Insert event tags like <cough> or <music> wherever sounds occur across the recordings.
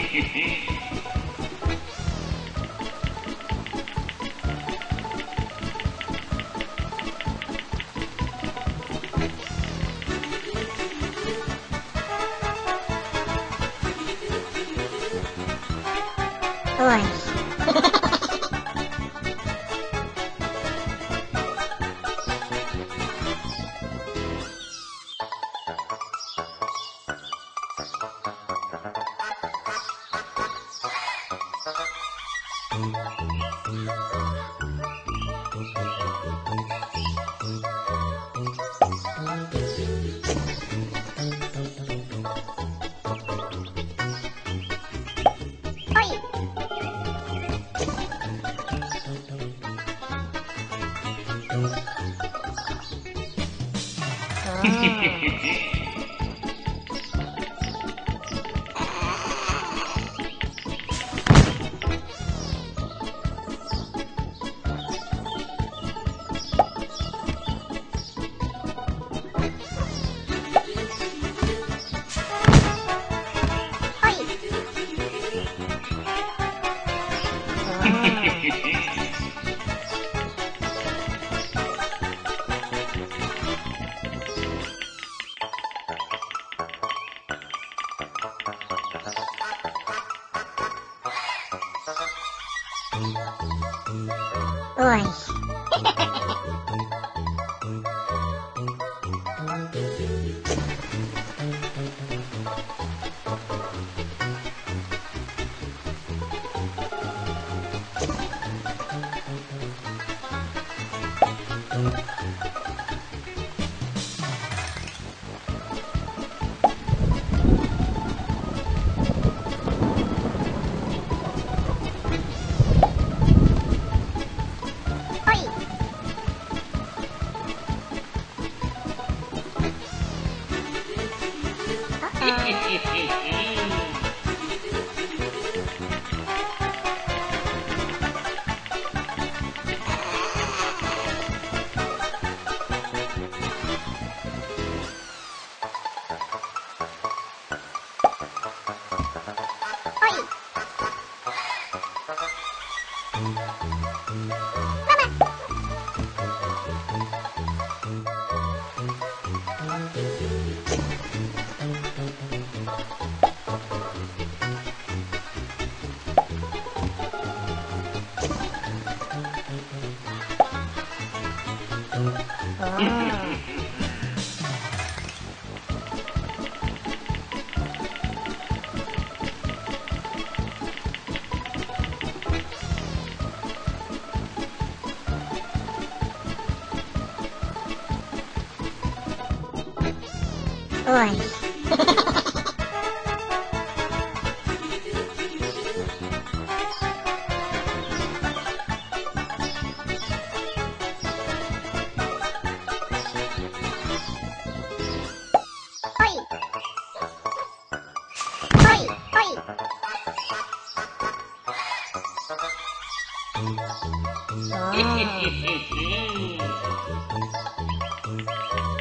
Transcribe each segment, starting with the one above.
Hehehehe orange. Ah. <laughs> Ой. おい。Ah. Oi. 啊！<laughs>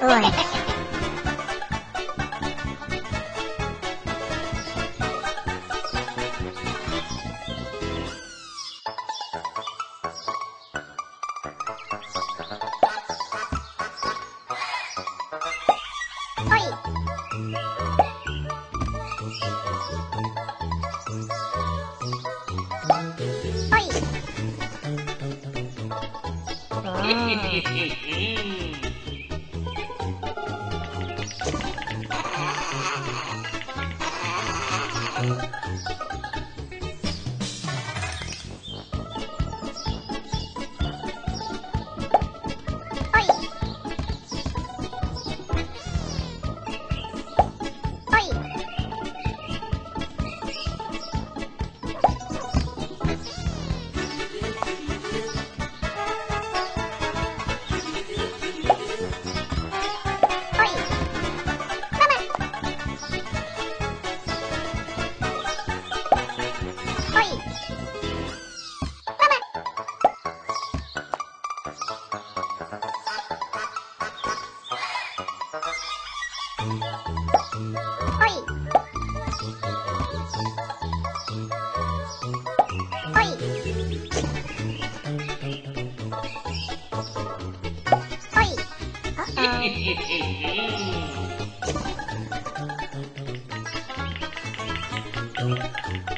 Oi. はい。お <laughs> はい。<laughs>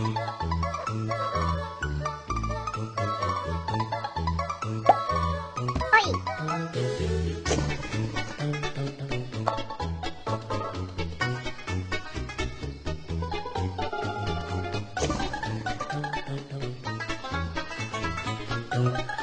Thank mm -hmm. you.